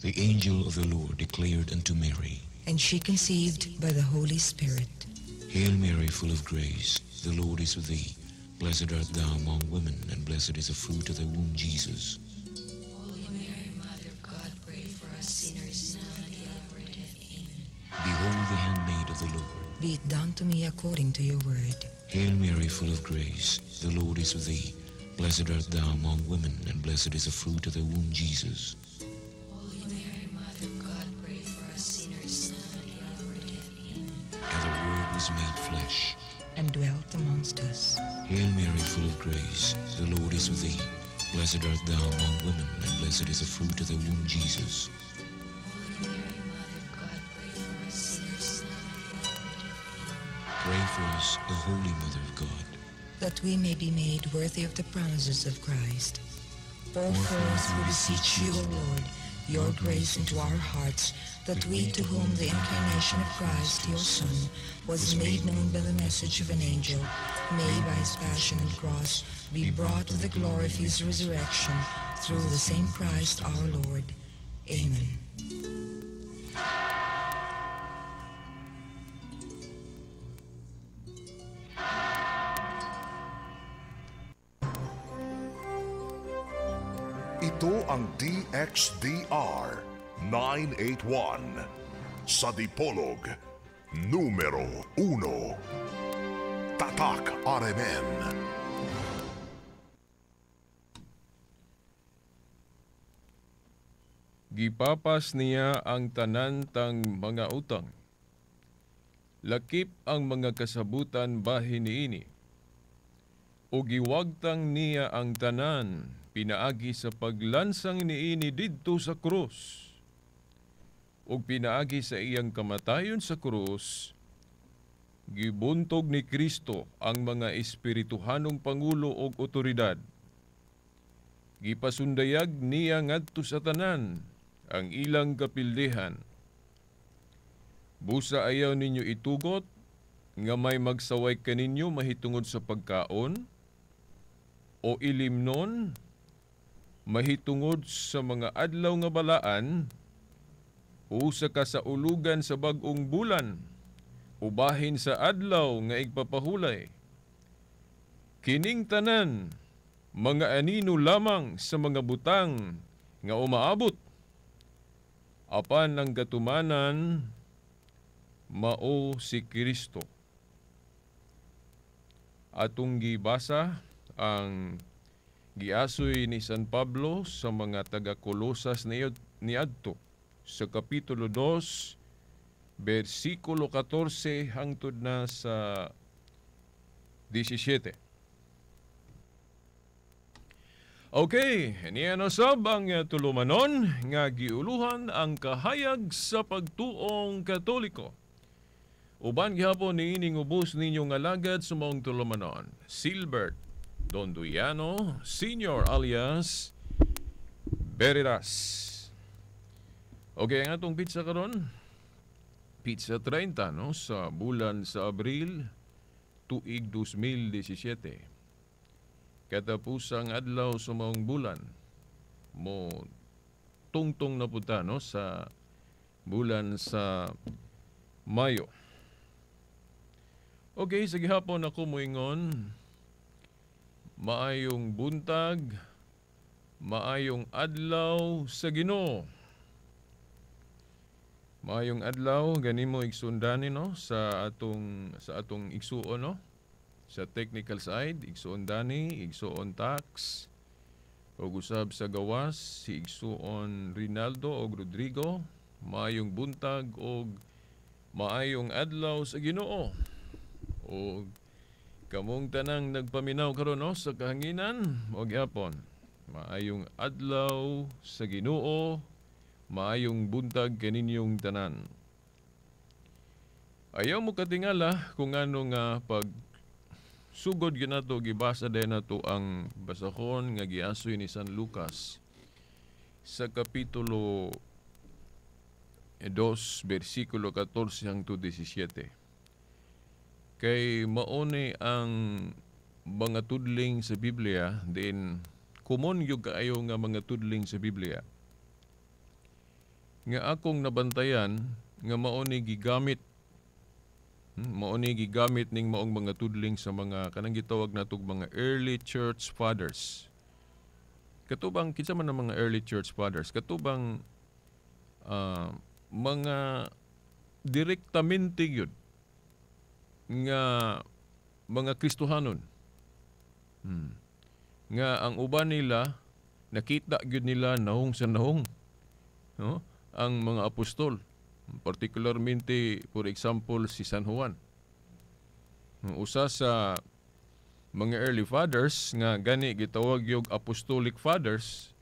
The angel of the Lord declared unto Mary, And she conceived by the Holy Spirit. Hail Mary, full of grace, the Lord is with thee. Blessed art thou among women, and blessed is the fruit of thy womb, Jesus. Holy Mary, Mother of God, pray for us sinners now and at the hour of our death. Amen. Behold the handmaid of the Lord. Be it done to me according to your word. Hail Mary, full of grace, the Lord is with thee. Blessed art thou among women, and blessed is the fruit of thy womb, Jesus. Blessed art thou among women, and blessed is the fruit of thy womb, Jesus. Holy Mary, Mother of God, pray for us sinners now the hour of our death. Pray for us, O Holy Mother of God. that we may be made worthy of the promises of Christ. Pour Pour forth, forth, we we beseech you, O Lord, your grace into our hearts, that we to whom the incarnation of Christ, your Son, was made known by the message of an angel, may by his passion and cross be brought to the glory of his resurrection, through the same Christ our Lord. Amen. DXDR 981 sa Dipolog numero 1. Tatak RMN. Gipapas niya ang tanan tang mga utang. Lakip ang mga kasabutan bahin niini. O giwagtang niya ang tanan pinaagi sa paglansang niini didto sa krus. O pinaagi sa iyang kamatayon sa krus, gibuntog ni Kristo ang mga espirituhanong pangulo o otoridad gipasundayag niya ngadto sa tanan ang ilang kapildihan. Busa ayaw ninyo itugot nga may magsaway kaninyo mahitungod sa pagkaon o ilimnon mahitungod sa mga adlaw nga balaan o sa kasaulugan sa bag-ong bulan ubahin sa adlaw nga igpapahulay. Kining tanan mga anino lamang sa mga butang nga umaabot. Apan ang katumanan, mao si Kristo. Atong gibasa ang giasoy ni San Pablo sa mga taga-Kolosas niadto sa kapitulo 2 versikulo 14 hangtod na sa 17. Okay, niya na sab ang uh, tulumanon nga giuluhan ang kahayag sa pagtuong katoliko. Uban gihapon ni ining ubos ninyo nga lagad sa mong tulumanon. Silbert Donduyano Senior alias Beriras. Okay, ang atong pizza karon. Pizza 30 no sa bulan sa Abril tuig 2017 katapusang adlaw sa maong bulan mo tungtong na punta no sa bulan sa Mayo. Okay, sa gihapon ako moingon maayong buntag, maayong adlaw sa Ginoo. Maayong adlaw gani mo igsundani no sa atong sa atong igsuon no sa technical side, igsuon Dani, igsuon Tax, o usab sa gawas, si igsuon Rinaldo o Rodrigo, maayong buntag o maayong adlaw sa ginoo. O kamong tanang nagpaminaw karon no, sa kahanginan o gyapon. Maayong adlaw sa ginoo, maayong buntag kaninyong tanan. Ayaw mo katingala kung ano nga pag Sugod gyud nato gibasa din nato ang basahon nga giasoy ni San Lucas sa kapitulo 2 bersikulo 14 hangtod 17. Kay mauni ang mga tudling sa Biblia din common yung kaayo nga mga tudling sa Biblia. nga akong nabantayan nga mao ni gigamit Hmm, mao ni gigamit ning maong mga tudling sa mga kanang gitawag natog mga early church fathers. Katubang kinsa man ang mga early church fathers, katubang ah, mga direktamente gyud nga mga Kristohanon. Hmm. Nga ang uban nila nakita gyud nila nahong sa nahong no? ang mga apostol particularmente for example si San Juan. Usa sa mga early fathers nga gani gitawag yung apostolic fathers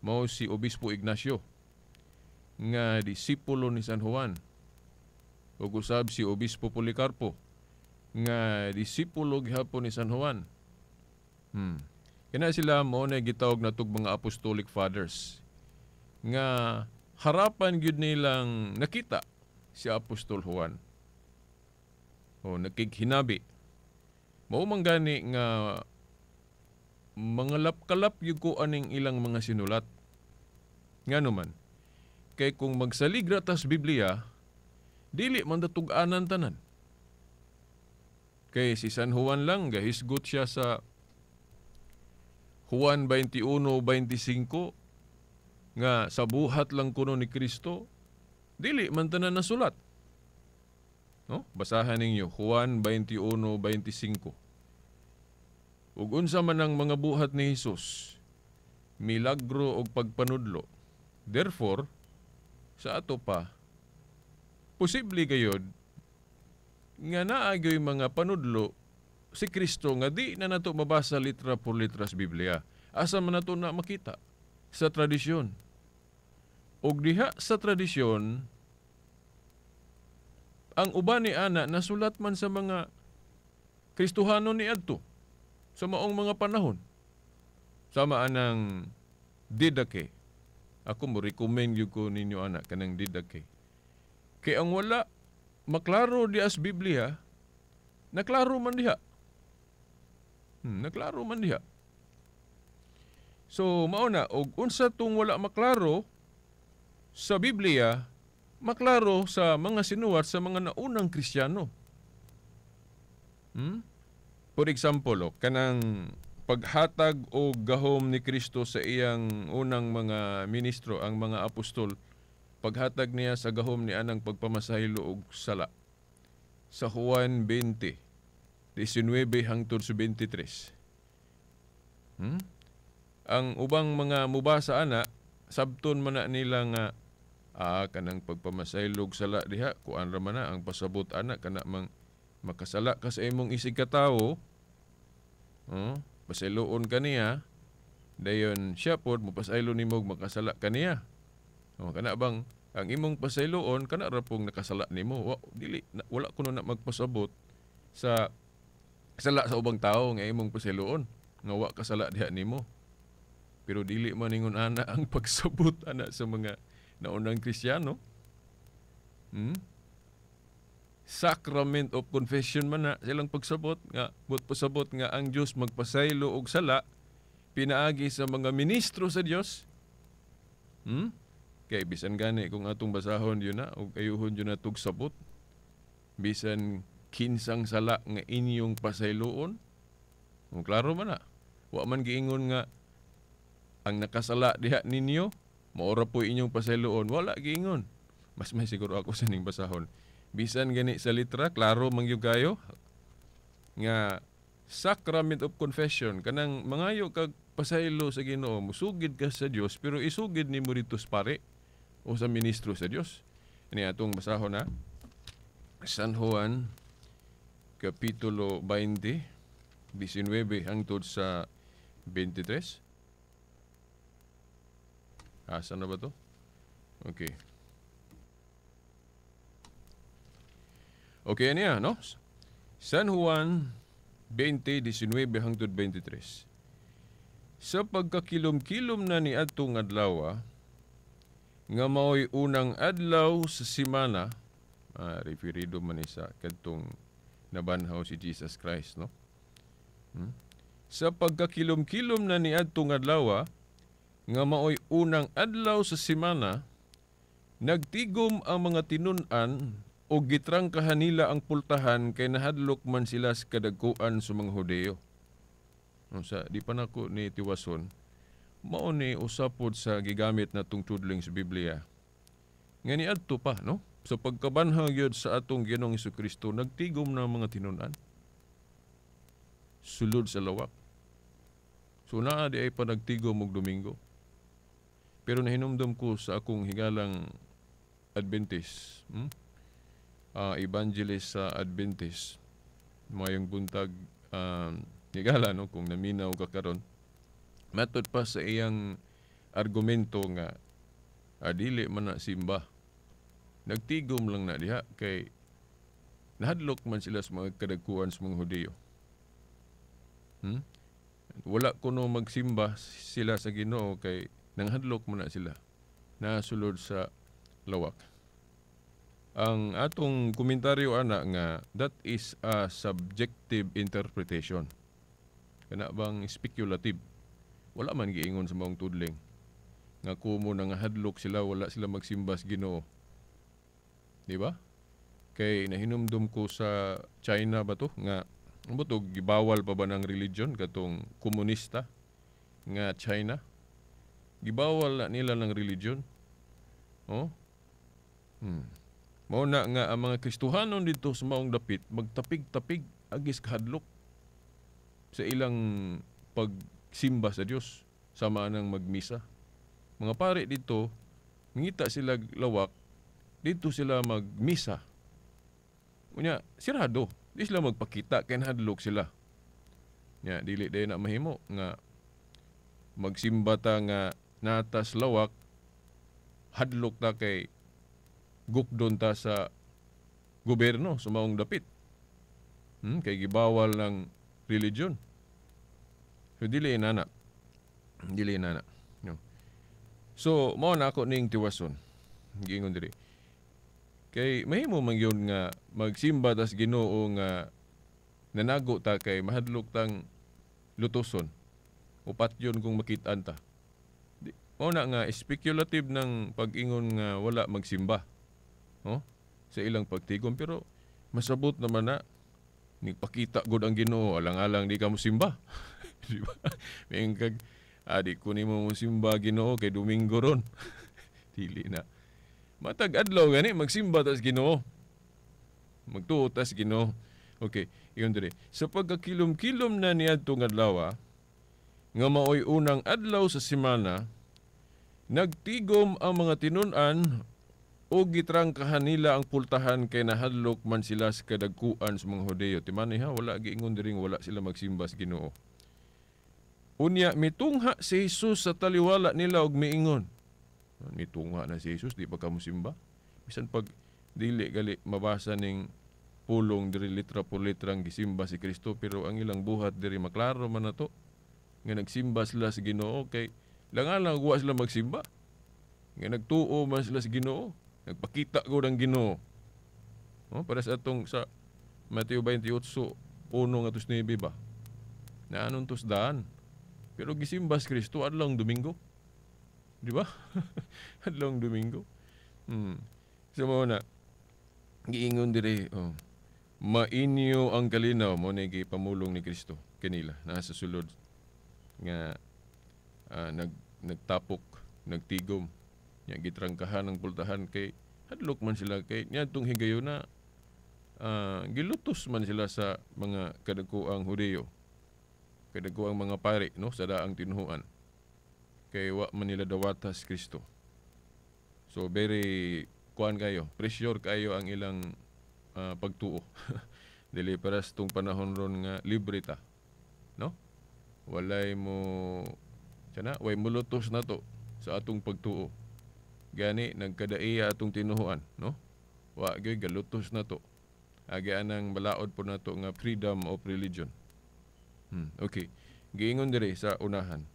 mao si Obispo Ignacio nga disipulo ni San Juan ug usab si Obispo Policarpo nga disipulo gihapon ni San Juan. Hmm. Kana sila mao na gitawag natog mga apostolic fathers nga harapan gyud nilang nakita si Apostol Juan. O nakighinabi. Mao man gani nga mga lapkalap gyud ko aning ilang mga sinulat. Nga naman, kay kung magsaligra tas Biblia, dili man datug-anan tanan. Kay si San Juan lang gahisgot siya sa Juan 21:25 nga sa buhat lang kuno ni Kristo dili man tanan nasulat. No? Basahan ninyo Juan 21:25. Ug unsa man ang mga buhat ni Hesus, milagro og pagpanudlo. Therefore, sa ato pa posible gayod nga naa gyoy mga panudlo si Kristo nga di na nato mabasa litra por litra sa Biblia. Asa man nato na makita? sa tradisyon. Og diha sa tradisyon, ang uban ni ana nasulat man sa mga Kristohano ni adto sa maong mga panahon. Sama anang didake. Ako mo recommend gyud ko ninyo ana kanang didake. Kay ang wala maklaro di as Biblia, naklaro man diha. Hmm, naklaro man diha. So mao na og unsa tung wala maklaro sa Biblia, maklaro sa mga sinuwat sa mga naunang Kristiyano. Hmm? For example, oh, kanang paghatag o gahom ni Kristo sa iyang unang mga ministro, ang mga apostol, paghatag niya sa gahom ni anang pagpamasahilo og sala. Sa Juan 20, 19 hangtod sa 23. Hmm? ang ubang mga mubasa ana sabton man na nila nga ah, kanang pagpamasaylog sala diha kuan ra man na ang pasabot ana kana mang makasala ka sa imong isig ka tawo oh, pasayloon kaniya dayon siya pod mopasaylo nimo makasala kaniya oh, kana bang ang imong pasayloon kana ra pong nakasala nimo wa, dili na, wala kuno na magpasabot sa sala sa ubang tawo nga imong pasayloon nga wa kasala diha nimo pero dili man ingon ana ang pagsabot ana sa mga naunang Kristiyano. Hmm? Sacrament of confession man na silang pagsabot nga but pasabot nga ang Dios magpasaylo og sala pinaagi sa mga ministro sa Dios. Hmm? Kay bisan gani kung atong basahon yun na og ayuhon yun na tug sabot. Bisan kinsang sala nga inyong pasayloon. Kung klaro man na. Wa man giingon nga ang nakasala diha ninyo, maora po inyong pasayloon, wala giingon. Mas may siguro ako sa ning basahon. Bisan gani sa litra, klaro mangyug kayo nga sacrament of confession kanang mangayo kag pasaylo sa Ginoo musugid ka sa Dios pero isugid nimo dito pare o sa ministro sa Dios. Ini atong basahon na San Juan kapitulo 20 19 hangtod sa 23 Asa na ba to? Okay. Okay, ano yan, no? San Juan 20:19 hangtod 23. Sa pagkakilom-kilom na ni adtong adlaw nga mao'y unang adlaw sa simana, ah, referido man ni sa kadtong nabanhaw si Jesus Christ, no? Hmm? Sa pagkakilom-kilom na ni adtong adlaw nga maoy unang adlaw sa semana Nagtigom ang mga tinun-an o gitrangkahan nila ang pultahan kay nahadlok man sila sa kadagkuan sa mga Hudeo. No, sa di pa nako ni tiwason, mao ni usapod sa gigamit na tudling sa Biblia. Nga ni adto pa, no? Sa pagkabanhag yun sa atong Ginoong Kristo, nagtigom na mga tinunan. Sulod sa lawak. So naa di ay pa nagtigom og Domingo. Pero nahinumdum ko sa akong higalang Adventist, hmm? uh, evangelist sa Adventist, mayong buntag um, higala no kung naminaw ka karon. Matod pa sa iyang argumento nga adili man na simba. Nagtigom lang na diha kay nahadlok man sila sa mga kadagkuan sa mga Hudiyo. Hmm? Wala kuno magsimba sila sa Ginoo kay nanghadlok man na sila. Nasulod sa lawak. Ang atong komentaryo ana nga that is a subjective interpretation. Kana bang speculative? Wala man giingon sa maong tudling. Nga kumo nang hadlok sila wala sila magsimbas Ginoo. Di ba? Kay nahinumdum ko sa China ba to nga ano to gibawal pa ba ng religion katong komunista nga China? Gibawal na nila ng religion. Oh? Hmm. Mao na nga ang mga Kristohanon dito sa maong dapit magtapig-tapig agis kahadlok sa ilang pagsimba sa Dios sama nang magmisa. Mga pare dito, ngita sila lawak, dito sila magmisa. Unya, sirado. Di sila magpakita kay hadlok sila. Nya, dili day na mahimo nga magsimba ta nga natas lawak hadlok ta kay gukdon ta sa gobyerno sa maong dapit. Hmm, kay gibawal ng religion. So dili inana. Dili inana. No. So mao na ako ning tiwason. Giingon diri. Kay mahimo man yun nga magsimba tas Ginoo nga nanago ta kay mahadlok tang lutuson. Upat yun kung makitaan ta. Di, mao na nga speculative ng pag-ingon nga wala magsimba. Oh? Sa ilang pagtigom pero masabot naman na nagpakita gud ang Ginoo alang-alang di ka mo simba. di ba? May kag adi ko nimo mo simba Ginoo kay Domingo ron. Dili na. Matag adlaw gani magsimba tas Ginoo. Magtuo tas Ginoo. Okay, iyon dire. Sa pagkakilom-kilom na niadtong adlaw nga maoy unang adlaw sa semana, nagtigom ang mga tinun-an o gitrangkahan nila ang pultahan kay nahadlok man sila sa kadagkuan sa mga Hodeo. Timani ha, wala giingon diring wala sila magsimba sa Ginoo. Unya mitungha si Jesus sa taliwala nila og miingon. Mitungha na si Jesus di pa ka musimba. Bisan pag dili gali mabasa ning pulong diri litra por litra ang gisimba si Kristo pero ang ilang buhat diri maklaro man na to nga nagsimba sila sa Ginoo kay langan lang wa sila magsimba. Nga nagtuo man sila sa Ginoo Nagpakita ko ng Ginoo. Oh, para sa atong sa Mateo 28, 1 nga 9 ba? Na anong tusdaan. Pero gisimbas Kristo adlong Domingo. Di ba? adlong Domingo. Hmm. So mo na giingon dire oh, mainyo ang kalinaw mo na pamulong ni Kristo kanila nasa sulod nga uh, nag nagtapok nagtigom nya gitrangkahan ng pultahan kay hadlok man sila kay niadtong higayon na uh, gilutos man sila sa mga kadagkuang Hudiyo kadagkuang mga pari no sa daang tinuhuan. Kay wa man nila dawatas Kristo. So very kuan kayo pressure kayo ang ilang uh, pagtuo. Dili para sa tong panahon ron nga libre ta no? Walay mo sana way mulutos na to sa atong pagtuo gani nagkadaiya atong tinuhuan no? Wa gyud galutos na to. Agi anang balaod po nato nga freedom of religion. Hmm, okay. Giingon diri sa unahan.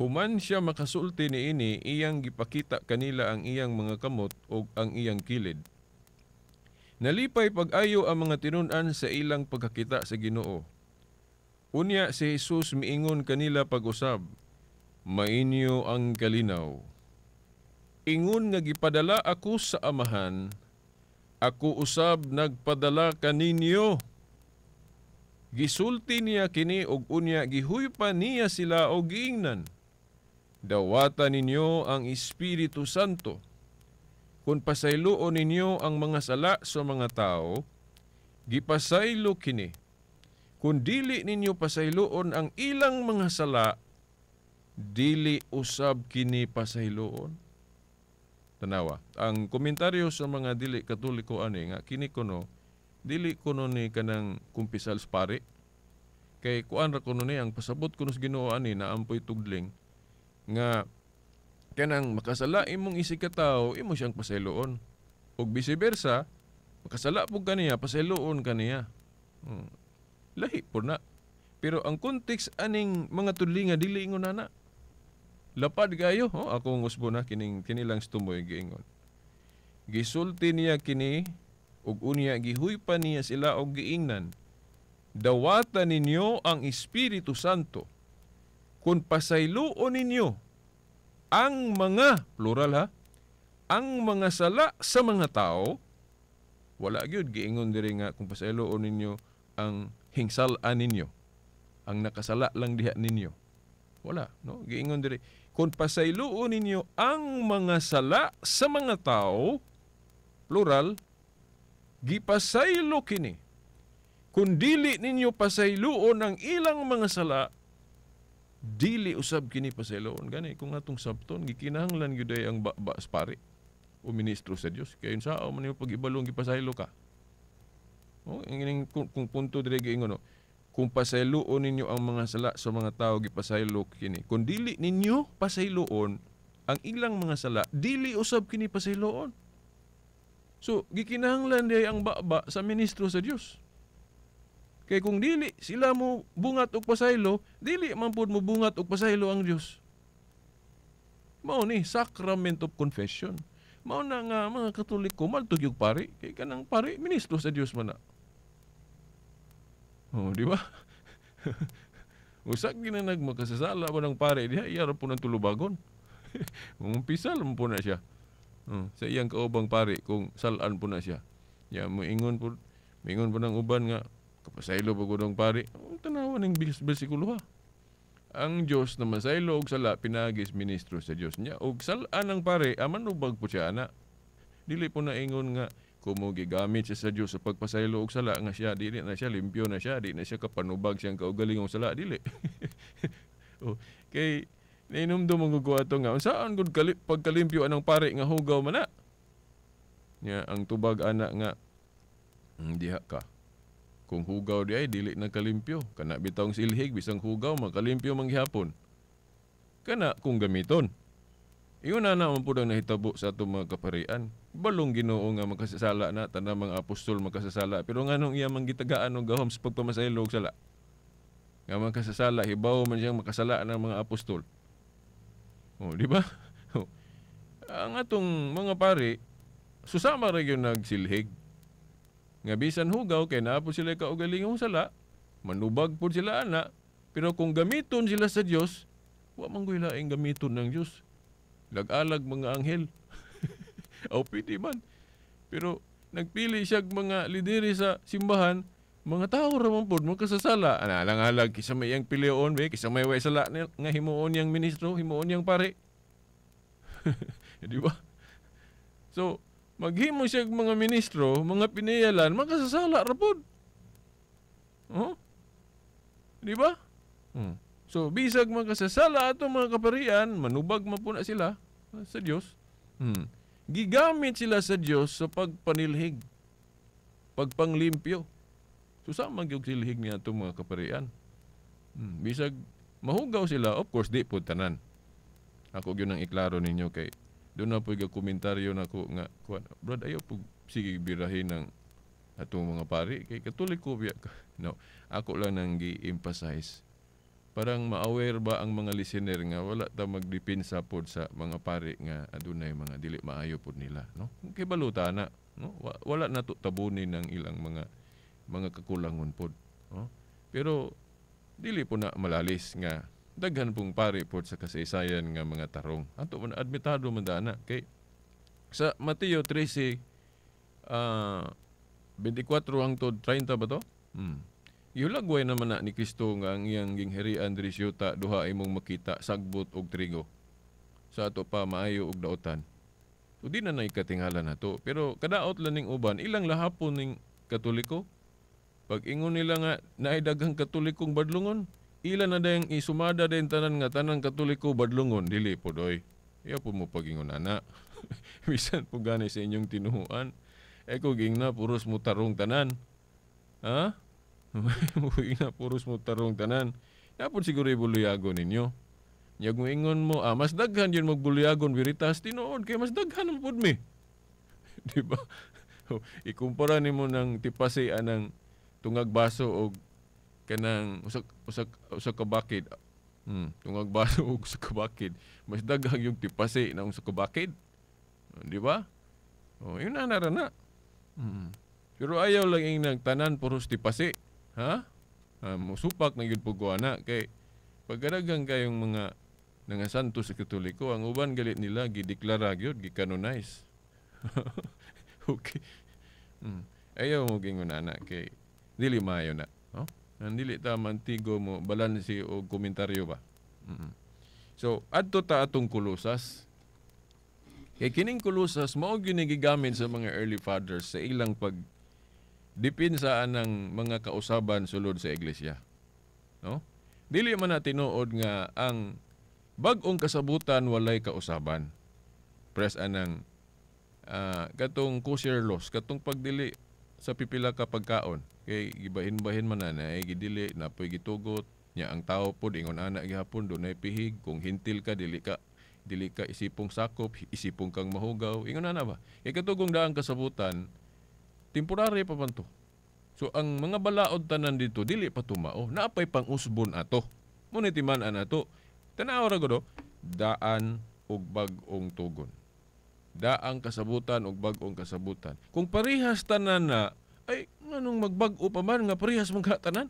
Human siya makasulti ni ini iyang gipakita kanila ang iyang mga kamot o ang iyang kilid. Nalipay pag-ayo ang mga tinun-an sa ilang pagkakita sa Ginoo. Unya si Jesus miingon kanila pag-usab, mainyo ang kalinaw ingon nga gipadala ako sa amahan, ako usab nagpadala kaninyo. Gisulti niya kini og unya gihuypa niya sila og giingnan. Dawata ninyo ang Espiritu Santo. Kung pasayloon ninyo ang mga sala sa mga tao, gipasaylo kini. Kung dili ninyo pasayloon ang ilang mga sala, dili usab kini pasayloon. Tanawa, ang komentaryo sa mga dili katoliko ani nga kini kuno dili kuno ni kanang kumpisal sa pare. Kay kuan ra kuno ni ang pasabot kuno sa Ginoo ani na ampoy tugling nga kanang makasala imong isig ka tawo imo siyang pasayloon. Ug vice versa, makasala pug kaniya pasayloon kaniya. Hmm. Lahi po na. Pero ang context aning mga tudlinga dili ingon na Lapad kayo, oh, akong usbo na kining kinilang stumoy giingon. Gisulti niya kini ug unya gihuypa niya sila og giingnan. Dawata ninyo ang Espiritu Santo kung pasayloon ninyo ang mga plural ha ang mga sala sa mga tao wala gyud giingon diri nga kung pasayloon ninyo ang hingsalan ninyo ang nakasala lang diha ninyo wala no giingon diri kung pasayloon ninyo ang mga sala sa mga tao, plural, gipasaylo kini. Kung dili ninyo pasayloon ang ilang mga sala, dili usab kini pasayloon. Gani, kung atong sabton, gikinahanglan gyud ang ba pare o ministro sa Dios. Kaya sa man niyo pag ibalong gipasaylo ka. Oh, ang kung, kung punto dire giingon no kung pasayloon ninyo ang mga sala sa mga tao gipasaylo kini. Kung dili ninyo pasayloon ang ilang mga sala dili usab kini pasayloon. So gikinahanglan di ang baba sa ministro sa Dios kay kung dili sila mo bungat og pasaylo dili man pud mo bungat og pasaylo ang Dios mao ni sacrament of confession. Mao na nga mga katoliko maltog yung pare kay kanang pare ministro sa Dios man na Oh, di ba? Usak gina nagmakasasala pa ng pare diha, iya po ng tulubagon. Umpisal mo po na siya. Oh, sa iyang kaubang pare kung salan po na siya. Ya, moingon po, moingon po ng uban nga, kapasaylo pa ko ng pare. Oh, tanawa ng bersikulo ha. Ang Diyos na masaylo og sala pinagis ministro sa Diyos niya. Og salaan ang pare, aman ubag po siya ana. Dili po na ingon nga, kumo gigamit siya sa Dios sa pagpasaylo og sala nga siya dili na siya limpyo na siya di na siya kapanubag siyang kaugalingong sala dili. Oh, kay nainumdum ang guguato nga unsaan gud kalip pagkalimpyo anang pare nga hugaw man na? Nya ang tubag ana nga hmm, diha ka. Kung hugaw di ay dili na kalimpyo. Kana bitawng silhig bisang hugaw makalimpyo man gihapon kana kung gamiton Iyon na naman po ang nahitabo sa itong mga kaparian. Balong ginoo nga makasasala na, tanang mga apostol makasasala. Pero nga nung iya mang gitagaan ng gahom sa pagpamasaylo sala. Nga makasasala, hibaw man siyang makasala ng mga apostol. O, di ba? ang atong mga pari, susama rin yung nagsilhig. Nga bisan hugaw, kay naapod sila kaugalingong sala, manubag po sila ana, pero kung gamiton sila sa Dios, wa man laing gamiton ng Dios Nag-alag mga anghel. o pwede man. Pero nagpili siya mga lideri sa simbahan, mga tao ramon pod mo kasasala. Ana lang alag kisa may yang pilion be, kisa may way sala nga himuon yang ministro, himuon yang pare. Di ba? So, maghimo siya mga ministro, mga piniyalan, makasasala ra pod. Oh? Di ba? Hmm. So, bisag makasasala ato mga kaparian, manubag man po na sila sa Diyos. Hmm. Gigamit sila sa Diyos sa pagpanilhig, pagpanglimpyo. So, saan magyog silhig niya itong mga kaparian? Hmm. Bisag mahugaw sila, of course, di po tanan. Ako yun ang iklaro ninyo kay doon na po yung komentaryo na ko nga, Brad, ayaw po sige birahin ng atong mga pari. Kay katulik ko, no, ako lang nang gi-emphasize parang ma-aware ba ang mga listener nga wala ta magdepensa pod sa mga pare nga adunay mga dili maayo pod nila no? Kay baluta na no? Wala na to tabunin ng ilang mga mga kakulangon pod no? Pero dili po na malalis nga daghan pong pare pod sa kasaysayan nga mga tarong. Ato man admitado man dana kay Sa Mateo 13 ah 24 hangtod 30 ba to? Hmm. Yulagway naman na ni Kristo nga ang iyang gingherian diri sa yuta duha imong makita sagbot og trigo. Sa ato pa maayo og daotan. So di na na ikatingala na to. Pero kadaot lang ning uban, ilang lahapon ning katoliko. Pag ingon nila nga naay daghang katolikong badlungon, ila na dayang isumada din tanan nga tanan katoliko badlungon dili po doy. Iya po mo pagingon ana. Bisan po gani sa inyong tinuhuan. Kung ging na puros mo tarong tanan. Ha? Muing na puros mo tarong tanan. Yapon siguro ibuluyago ninyo. Nyag mo ingon mo, ah, mas daghan yun magbuluyagon veritas tinuod kay mas daghan ang pud mi. Di ba? O, Ikumpara nimo ng tipasi anang tungag baso o kanang usak usak usak ka bakid. Hmm, tungag baso o usak ka bakid. Mas daghang yung tipasi na usak ka bakid. Di ba? O, yun na narana. Hmm. Pero ayaw lang yung nagtanan puros tipasi. Ha? Ah, musupak na po ko ana kay pagkadagang kayong mga nga santo sa katoliko ang uban galit nila gideklara gyud gikanonize okay. Mm. ayaw mo gingon ana kay dili maayo na no? Ang dili ta mantigo mo balansi o komentaryo ba? Mm so adto ta atong kulusas. Kay kining kulusas mao gyud gigamit sa mga early fathers sa ilang pag dipinsa ng mga kausaban sulod sa iglesia. No? Dili man na tinuod nga ang bag-ong kasabutan walay kausaban. Press anang ah, katong kosher laws katong pagdili sa pipila ka pagkaon. Kay gibahin-bahin man na na gidili na poy gitugot nya ang tao pod ingon ana gihapon dunay pihig kung hintil ka dili ka dili ka isipong sakop isipong kang mahugaw ingon ana ba? Kay katugong daang kasabutan temporary pa man to. So ang mga balaod tanan dito dili pa tumao. Naapay pang usbon ato. Munitiman ana to. Tanaw ra oh. daan ug bag-ong tugon. Daang kasabutan ug bag-ong kasabutan. Kung parehas tanan na ay nganong magbag-o pa man nga parehas mga tanan?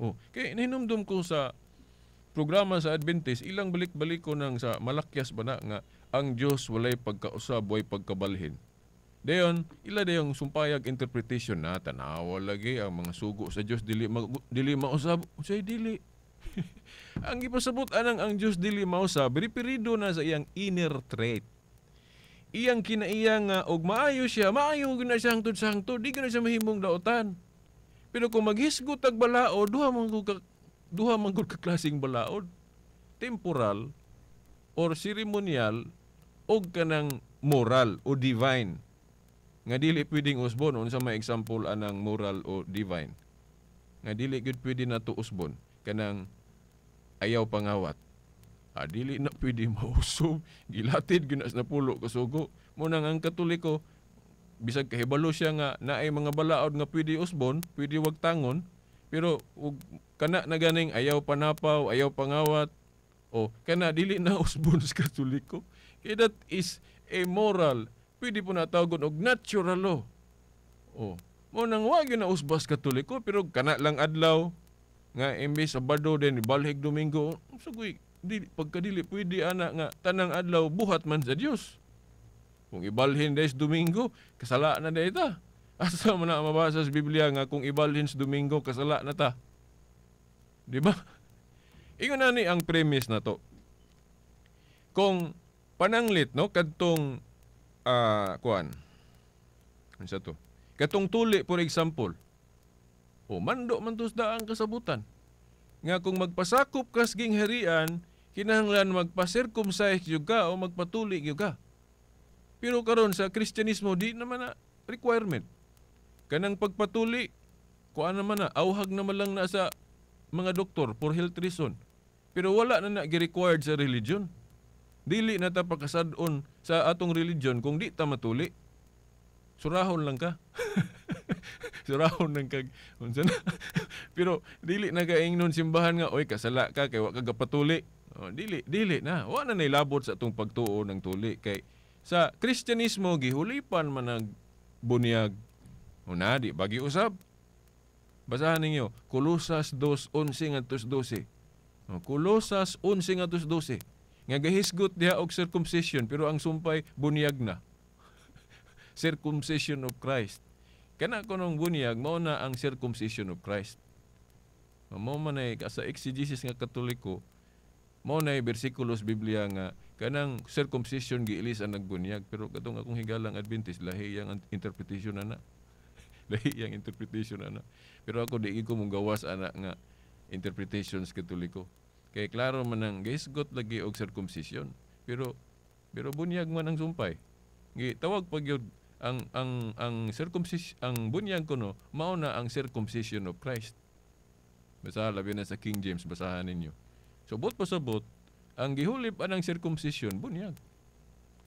Oh kay ninumdum ko sa programa sa Adventist ilang balik-balik ko nang sa malakyas ba na nga ang Dios walay pagkausab way pagkabalhin Dayon, ila dayong sumpayag interpretation na tanawa lagi ang mga sugo sa Dios dili ma, dili mausab. Unsay dili? ang ipasabot anang ang Dios dili mausab, ripirido na sa iyang inner trait. Iyang kinaiyang nga og maayo siya, maayo gyud na siya hangtod sa hangtod, di gyud na siya mahimong daotan. Pero kung maghisgot tag balaod, duha man ka duha man ka klaseng balaod. Temporal or ceremonial o kanang moral o divine nga dili pwedeng usbon unsa may example anang moral o divine. Nga dili gud pwede nato usbon kanang ayaw pangawat. Ah, dili na pwede mausob gilatid gyud na pulo kasugo mo nang ang katoliko bisag kahibalo siya nga naay mga balaod nga pwede usbon pwede wag tangon pero ug kana na ganing ayaw panapaw ayaw pangawat o kana dili na usbon sa katoliko. That is immoral pwede po natawagon og natural law. Oh. Mo nang wa na usbas katoliko pero kana lang adlaw nga imbes Sabado din balhig Domingo, sugoy di pagkadili pwede ana nga tanang adlaw buhat man sa Dios. Kung ibalhin des Domingo, kasala na dayta. Asa man na mabasa sa Biblia nga kung ibalhin sa Domingo, kasala na ta. Di ba? Ingon na ni ang premise na to. Kung pananglit no kadtong ah kuan. Unsa to? Katong tuli for example. O mando man tus daang kasabutan. Nga kung magpasakop kas gingharian, kinahanglan magpa-circumcise gyud ka o magpatuli gyud ka. Pero karon sa Kristyanismo di naman na requirement. Kanang pagpatuli, kuan naman na, auhag naman lang na sa mga doktor for health reason. Pero wala na na gi-required sa religion. Dili na ta pakasadon sa atong religion kung di ta matuli. Surahon lang ka. Surahon lang kag unsa na. Pero dili na kaingnon simbahan nga oy kasala ka kay wa ka gapatuli. Oh, dili dili na. Wa na nailabot sa atong pagtuo ng tuli kay sa Kristyanismo gihulipan man nag bunyag. Una di bagi usab. Basahan ninyo Kolosas 2:11 ngadto 12. Oh, Kolosas 11 ngadto 12 nga gahisgot diha og circumcision pero ang sumpay bunyag na. circumcision of Christ. Kana kunong bunyag mao na ang circumcision of Christ. Mao man ay sa exegesis nga katoliko mao na bersikulos Biblia nga kanang circumcision giilis ang nagbunyag pero katong akong higalang Adventist lahi yang interpretation ana. lahi yang interpretation ana. Pero ako di ko mong gawas ana nga interpretations katoliko. Kay klaro man ang gisgot lagi og circumcision. Pero pero bunyag man ang sumpay. Gi tawag pag yun ang ang ang circumcision ang bunyag kuno mao na ang circumcision of Christ. Basa labi na sa King James basahan ninyo. So bot pa sa bot ang gihulip anang circumcision bunyag.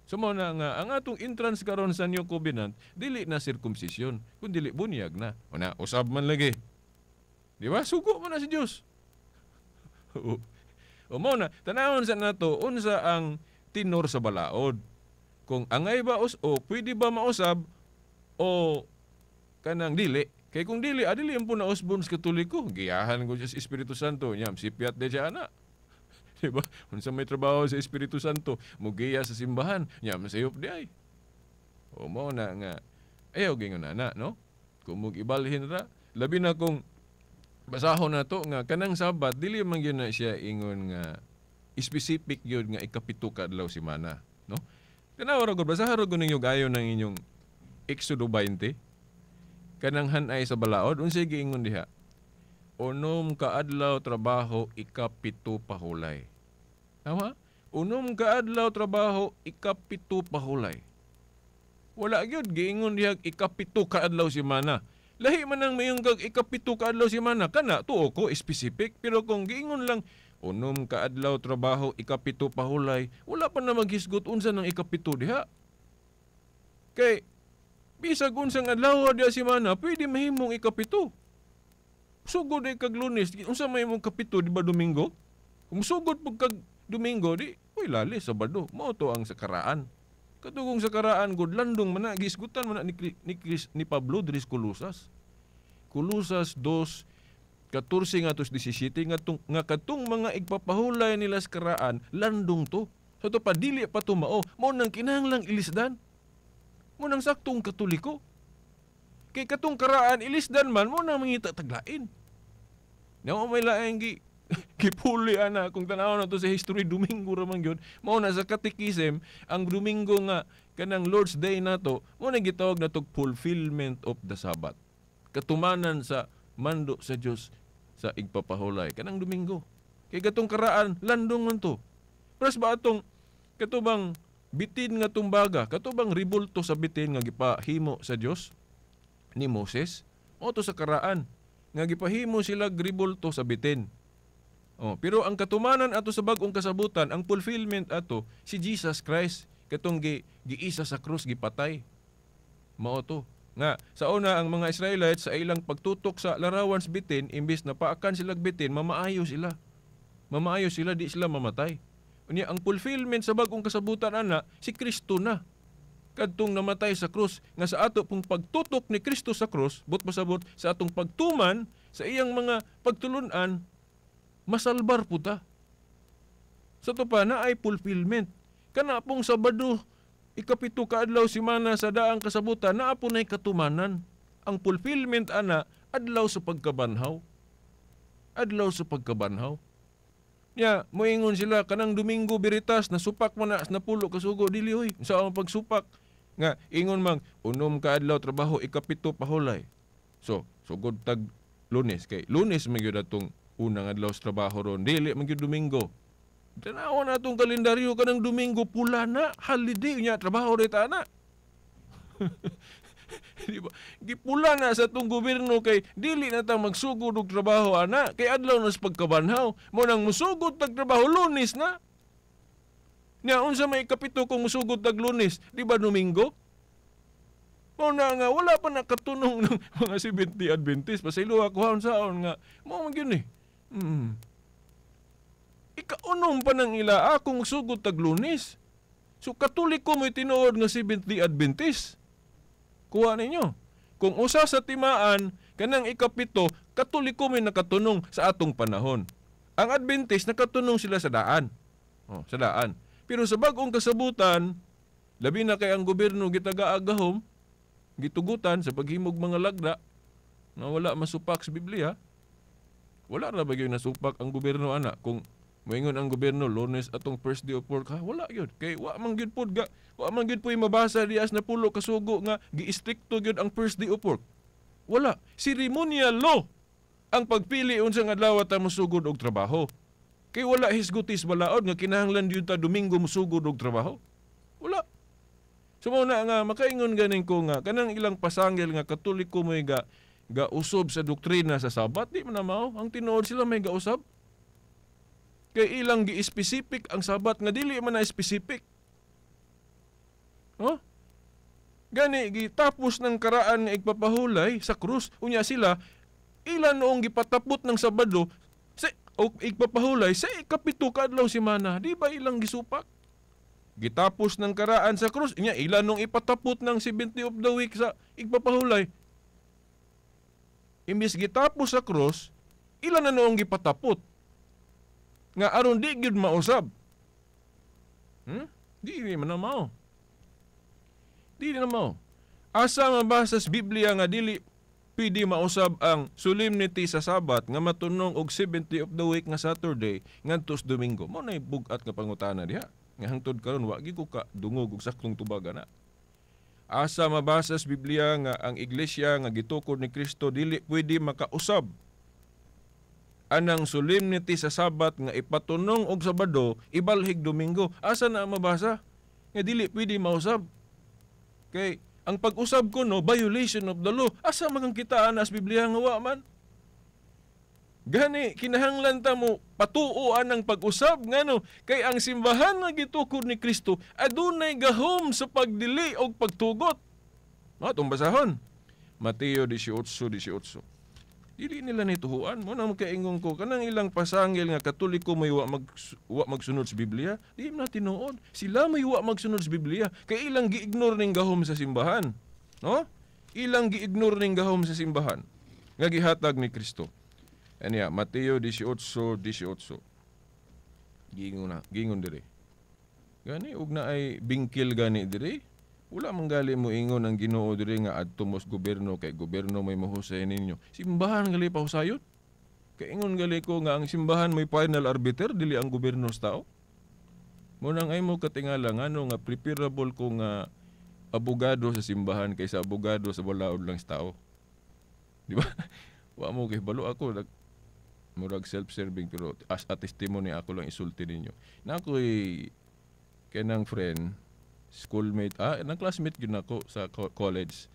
So mao na nga ang atong entrance karon sa New Covenant dili na circumcision kun dili bunyag na. Una usab man lagi. Di ba? Sugo man na si Dios. o mao na tanawon sa nato unsa ang tinor sa balaod? Kung angay ba us o pwede ba mausab o kanang dili? Kay kung dili adili po na usbon sa katoliko. Giyahan ko sa Espiritu Santo. Nyam sipiat de siya ana di ba? Unsa may trabaho sa Espiritu Santo mugiya sa simbahan. Nyam sayop di ay. O mo na nga. Ayaw gingon ana no? Kung mug ibalhin ra labi na kung basahon na to nga kanang sabat dili man gyud na siya ingon nga specific gyud nga ikapito ka adlaw semana no Tanaw ra gud basahan ra gud ninyo gayo ng inyong Exodo 20. Kanang hanay sa balaod unsay giingon diha? Unom kaadlaw trabaho ikapito pahulay. Tama? Unom kaadlaw trabaho ikapito pahulay. Wala gyud giingon diha ikapito kaadlaw semana. Lahi man ang mayong kag ikapito kaadlaw semana. Kana tuo ko specific. Pero kung giingon lang unom ka adlaw trabaho ikapito pahulay wala pa na maghisgot unsa ng ikapito diha? Kay bisag unsang adlaw diha semana pwede mahimong ikapito. Sugod ay kag lunes unsa mahimong kapito di ba domingo? Kung sugod pag kag domingo di uy lali sabado mao to ang sakaraan katugong sakaraan gud landong man na gisgutan man na ni, ni, ni Pablo diri Kulusas Kulusas 2 14 nga tos 17 nga, tung, nga katong mga igpapahulay nila sa karaan, landong to. So to padili pa to mao, mo nang kinahanglang ilisdan. Mo nang saktong katoliko. Kay katong karaan ilisdan man mo nang mangita taglain. Namo may laeng gi kipuli ana kung tanaw na to sa history Domingo ra man gyud mao na sa katikisem ang Domingo nga kanang Lord's Day nato mo na gitawag na tog fulfillment of the Sabbath katumanan sa mando sa Dios sa igpapahulay kanang Domingo. Kay gatong karaan landong man to. Pras ba atong katubang bitin nga tumbaga, katubang ribulto sa bitin nga gipahimo sa Dios ni Moses o to sa karaan nga gipahimo sila ribulto sa bitin. Oh, pero ang katumanan ato sa bag-ong kasabutan, ang fulfillment ato si Jesus Christ katong gi, giisa sa krus gipatay. Mao to. Nga, sa una ang mga Israelites sa ilang pagtutok sa larawan bitin, imbis na paakan sila bitin, mamaayo sila. Mamaayo sila, di sila mamatay. Unya, ang fulfillment sa bagong kasabutan ana, si Kristo na. Kadtong namatay sa krus, nga sa ato pong pagtutok ni Kristo sa krus, but pasabot sa atong pagtuman sa iyang mga pagtulunan, masalbar po ta. Sa to pa na ay fulfillment. Kana pong Sabado, ikapito ka adlaw simana sa daang kasabutan naa po nay katumanan ang fulfillment ana adlaw sa pagkabanhaw adlaw sa pagkabanhaw Ya, moingon sila kanang Domingo Biritas na supak mo na napulo kasugo dili oy. Sa ang pagsupak nga ingon mang unom ka adlaw trabaho ikapito pahulay. So, sugod tag Lunes kay Lunes man gyud atong unang adlaw sa trabaho ron. Dili man gyud Domingo. Tanawa na itong kalendaryo ka ng Domingo, pula na, holiday niya, trabaho rin na. di ba? Gipula na sa itong gobyerno kay dili na tang magsugod og trabaho ana kay adlaw na sa pagkabanhaw mo nang musugod tag trabaho lunes na. Nya unsa may kapito kung musugod tag lunes, di ba Domingo? Mo na nga wala pa nakatunong ng mga 70 Adventist pasaylo ako saon nga mo man eh. Mm ikaunom pa ng ila akong sugod tag lunes. So katoliko mo tinuod nga 70 Adventist. Kuha ninyo. Kung usa sa timaan, kanang ikapito, katoliko may nakatunong sa atong panahon. Ang Adventist nakatunong sila sa daan. Oh, sa daan. Pero sa bagong kasabutan, labi na kay ang gobyerno gitagaagahom, gitugutan sa paghimog mga lagda na wala masupak sa Biblia. Wala ra ba gyud nasupak ang gobyerno ana kung moingon ang gobyerno lunes atong first day of work ha wala gyud kay wa man gyud pud ga wa man gyud puy mabasa dias na pulo kasugo nga giistrikto gyud ang first day of work. Wala, ceremonial law ang pagpili unsang adlaw ta mosugod og trabaho. Kay wala hisgutis balaod nga kinahanglan yun ta Domingo musugod og trabaho. Wala. So mao na nga makaingon ganing ko nga kanang ilang pasangil nga katoliko may ga ga usob sa doktrina sa Sabat di man mao ang tinuod sila may gausab. Kay ilang gi-specific ang Sabat nga dili man na specific. Oh? Gani gitapos ng karaan nga igpapahulay sa krus unya sila ilan noong gipatapot ng Sabado sa o igpapahulay sa ikapito kadlaw semana di ba ilang gisupak gitapos ng karaan sa krus nya ilan nung ipatapot ng 70 of the week sa igpapahulay imbis gitapos sa krus ilan na noong gipatapot nga aron di gyud mausab hmm? di di man na mao di na mao asa mabasa sa Biblia nga dili pwede mausab ang solemnity sa Sabat nga matunong og 70 of the week nga Saturday ngadto sa Domingo. Mao nay bugat nga pangutana diha. Nga hangtod karon wa gyud ko ka dungog og saktong tubag ana. Asa mabasa sa Biblia nga ang iglesia nga gitukod ni Kristo dili pwede makausab anang solemnity sa Sabat nga ipatunong og Sabado ibalhig Domingo. Asa na mabasa? Nga dili pwede mausab. Kay ang pag-usab ko no violation of the law asa man kitaan as Biblia nga wa man gani kinahanglan ta mo patuoan ang pag-usab ngano? Kay ang simbahan nga gitukod ni Kristo adunay gahom sa pagdili og pagtugot. Mo atong basahon Mateo 18:18 Dili nila ni tuhuan mo na makaingon ko kanang ilang pasangil nga katoliko may wa, mag, wa magsunod sa Biblia di na tinuod. Sila may wa magsunod sa Biblia. Kay ilang gi-ignore ning gahom sa simbahan. No? Ilang gi-ignore ning gahom sa simbahan nga gihatag ni Kristo Aniya, Mateo 18:18 Gingon na, gingon diri. Gani ug na ay bingkil gani diri. Wala man gali mo ingon ang Ginoo diri nga adto mos gobyerno kay gobyerno may mahusay ninyo. Simbahan gali pa husayot. Kay ingon gali ko nga ang simbahan may final arbiter dili ang gobyerno sa tao. Munang ay mo katingala ngano nga preferable ko nga abogado sa simbahan kaysa abogado sa balaod lang sa tao. Di ba? Wa mo kay balo ako murag self-serving pero as a testimony ako lang isulti ninyo. Na ako'y kanang friend schoolmate, ah, nang classmate yun ako sa co- college.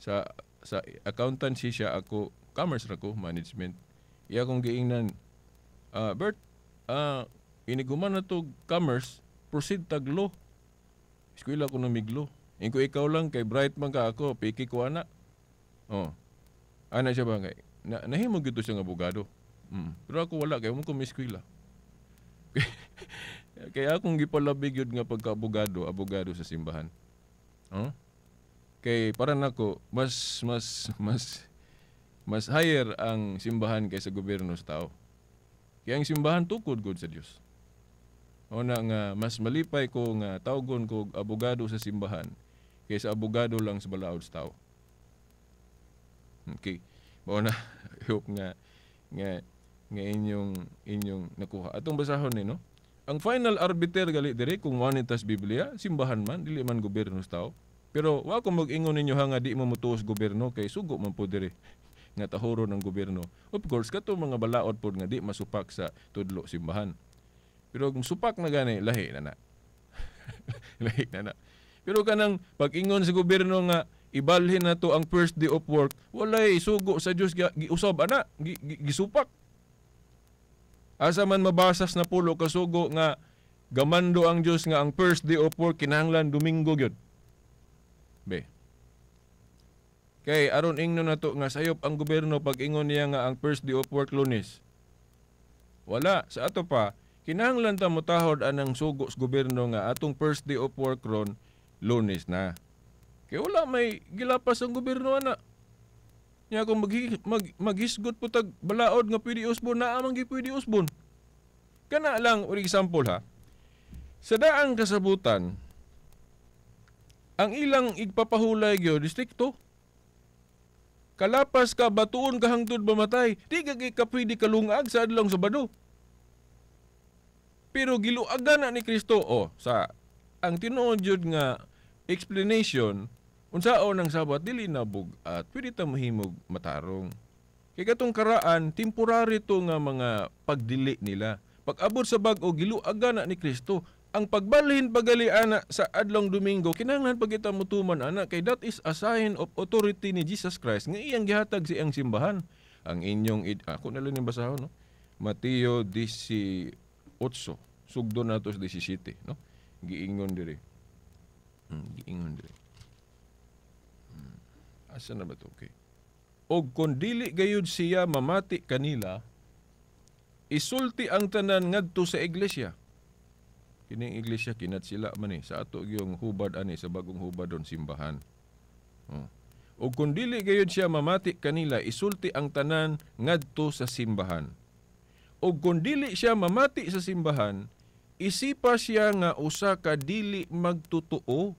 Sa sa accountancy siya ako, commerce ra ko, management. Iya akong giingnan, ah, Bert, ah, iniguman na to commerce, proceed tag law. Eskwela ko na miglo. Inko ikaw lang, kay bright man ka ako, piki ko ana. Oh. Ana siya ba kay? Na, nahimog ito siyang abogado. Mm. Pero ako wala, kay mo ko may eskwela. Kaya akong gipalabig yun nga pagka-abogado, abogado sa simbahan. Oh? Kay para nako mas mas mas mas higher ang simbahan kaysa gobyerno sa tao. Kaya ang simbahan tukod gud sa Dios. O na nga mas malipay ko nga tawgon ko og abogado sa simbahan kaysa abogado lang sa balaod sa tao. Okay. Mao na hope nga nga nga inyong inyong nakuha. Atong basahon ni no. Ang final arbiter gali dire kung wanitas Biblia, simbahan man dili man gobyerno sa tao. Pero wa ko mag-ingon ninyo ha nga di mo mutuos gobyerno kay sugo man po dire nga tahuro ng gobyerno. Of course kato mga balaod pod nga di masupak sa tudlo simbahan. Pero kung supak na gani lahi na na. lahi na na. Pero kanang pag-ingon sa gobyerno nga ibalhin na to ang first day of work, walay sugo sa Dios giusab ana, gi, gi, gisupak. Asa man mabasas na pulo kasugo nga gamando ang Dios nga ang first day of work kinahanglan Domingo gyud. Be. Kay aron ingno na to nga sayop ang gobyerno pag ingon niya nga ang first day of work Lunes. Wala sa ato pa kinahanglan ta motahod anang sugo sa gobyerno nga atong first day of work ron Lunes na. Kay wala may gilapas ang gobyerno ana. Nya kung mag, mag, maghisgot po tag balaod nga pwede usbon na amang gi pwede usbon. Kana lang for example ha. Sa daang kasabutan, ang ilang igpapahulay gyud distrikto. Kalapas ka batuon ka hangtod mamatay, di ka ka pwede kalungag sa adlong Sabado. Pero giluagan na ni Kristo o sa ang tinuod nga explanation unsaon ang sabat dili nabug at pwede ta mahimog matarong. Kay katong karaan temporary to nga mga pagdili nila. Pag abot sa bag-o giluagan na ni Kristo, ang pagbalhin pagali ana sa adlong Domingo kinahanglan pag kita mutuman ana kay that is a sign of authority ni Jesus Christ nga iyang gihatag sa iyang simbahan. Ang inyong ako na lang ni basahon no. Mateo 18 sugdo nato sa 17 no. Giingon diri. Hmm, giingon diri. Asa na ba to? Okay. Og kung dili gayud siya mamati kanila, isulti ang tanan ngadto sa iglesia. Kining iglesia kinat sila man ni sa ato yung hubad ani sa bagong hubad don simbahan. Oh. O kung dili gayud siya mamati kanila, isulti ang tanan ngadto sa simbahan. O kung dili siya mamati sa simbahan, isipa siya nga usa ka dili magtutuo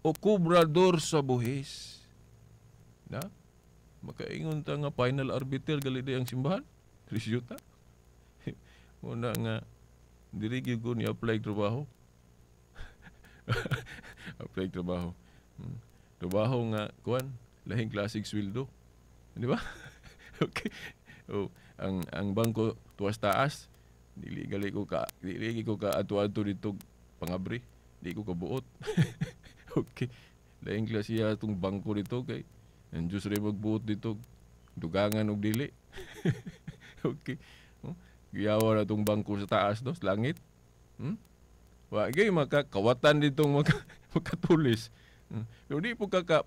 o kubrador sa buhis. Na? Makaingon ta nga final arbiter gali ang simbahan? Risyuta? Muna nga gyud ko ni apply trabaho. apply trabaho. Hmm. Trabaho nga kuan lahing klaseng sweldo. Di ba? okay. Oh, ang ang bangko tuwas taas dili gali ko ka dili ko ka ato-ato dito pangabri. Di ko kabuot. okay. Lahing klase atong bangko dito kay ang Diyos rin magbuot dito dugangan og dili. okay. Oh, giyawa na itong bangko sa taas no, sa langit. Hmm? Wa gay makakawatan ditong maka, makatulis. Hmm. Pero di po kaka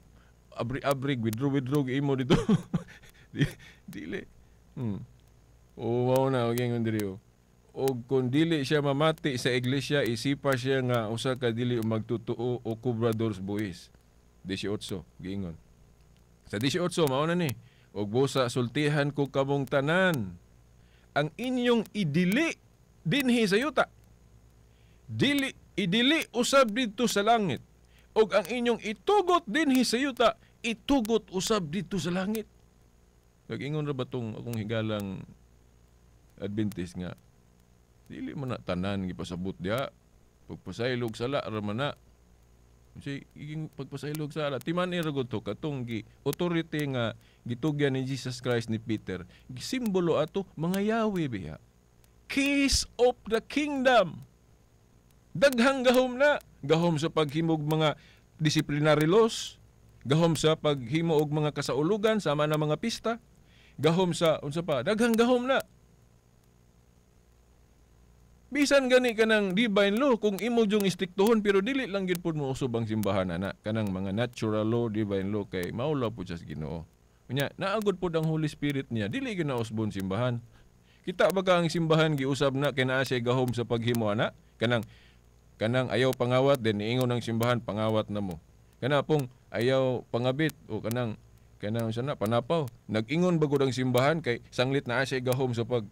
abri-abri withdraw withdraw imo dito. di, dili. Hmm. O mao na og ingon diri o. Og kung dili siya mamati sa iglesia, isipa siya nga usa ka dili magtutuo o kubrador sa buhis. 18 giingon. Sa 18 mao na ni. Og busa sultihan ko kamong tanan ang inyong idili dinhi sa yuta. Dili idili usab dito sa langit. Og ang inyong itugot dinhi sa yuta, itugot usab dito sa langit. Nagingon ra ba tong akong higalang Adventist nga dili man na tanan gipasabot diha. Pagpasaylog sala ra man na. Si iging pagpasaylog sala timan ni to katong gi authority nga gitugyan ni Jesus Christ ni Peter. Simbolo ato mga Yahweh biya. Keys of the kingdom. Daghang gahom na. Gahom sa paghimog mga disciplinary laws. Gahom sa paghimo og mga kasaulugan sama na mga pista. Gahom sa unsa pa? Daghang gahom na. Bisan gani ka ng divine law kung imo jung istiktuhon pero dili lang gid pud mo usab ang simbahan ana kanang mga natural law divine law kay maula pud sa Ginoo. Unya naagod pud ang Holy Spirit niya dili gyud na usbon simbahan. Kita ba ka ang simbahan giusab na kay naa gahom sa paghimo ana kanang kanang ayaw pangawat din niingon ng simbahan pangawat na mo. Kana pong ayaw pangabit o kanang kanang sana panapaw. Nag-ingon ba gud ang simbahan kay sanglit na siya gahom sa pag